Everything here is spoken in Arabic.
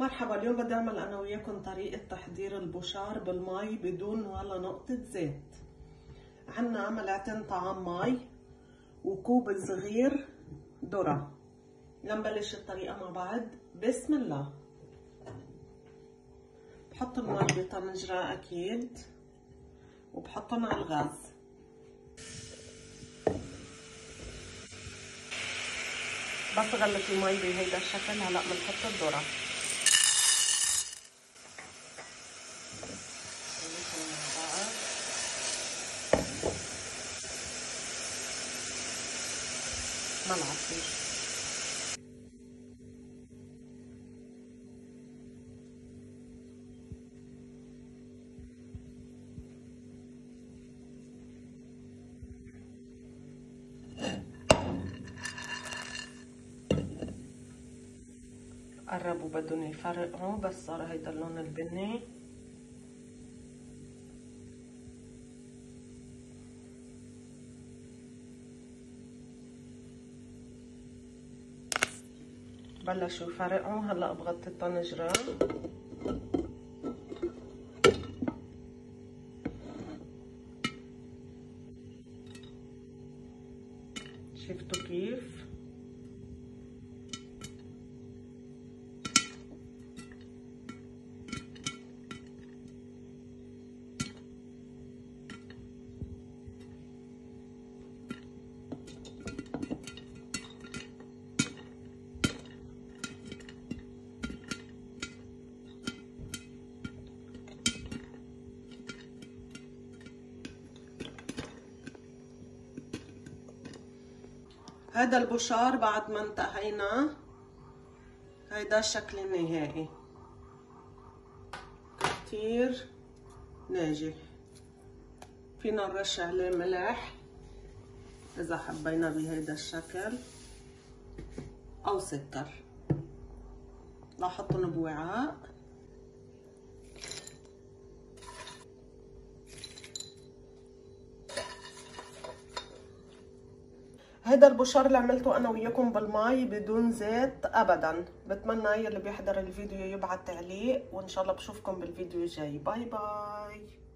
مرحبا اليوم بدي أعمل أنا وياكم طريقة تحضير البشار بالمي بدون ولا نقطة زيت. عنا ملعقتين طعام مي وكوب صغير ذرة. لنبلش الطريقة مع بعض. بسم الله. بحط المي بطنجرة أكيد وبحطهم على الغاز. بس غلت المي بهيدا الشكل. هلا بنحط الذرة. ملعقتين قربوا بدهم يفرقوا بس صار هيدا اللون البني. بلشوا يفرقوا. هلا بغطي الطنجرة شفتوا كيف؟ هذا البشار بعد ما انتهينا. هيدا الشكل النهائي كتير ناجح. فينا نرش عليه ملح إذا حبينا بهيدا الشكل. أو سكر. لاحطهم بوعاء هذا البشار اللي عملته أنا وياكم بالماء بدون زيت ابدا. بتمنى يلي بيحضر الفيديو يبعت تعليق وإن شاء الله بشوفكم بالفيديو الجاي. باي باي.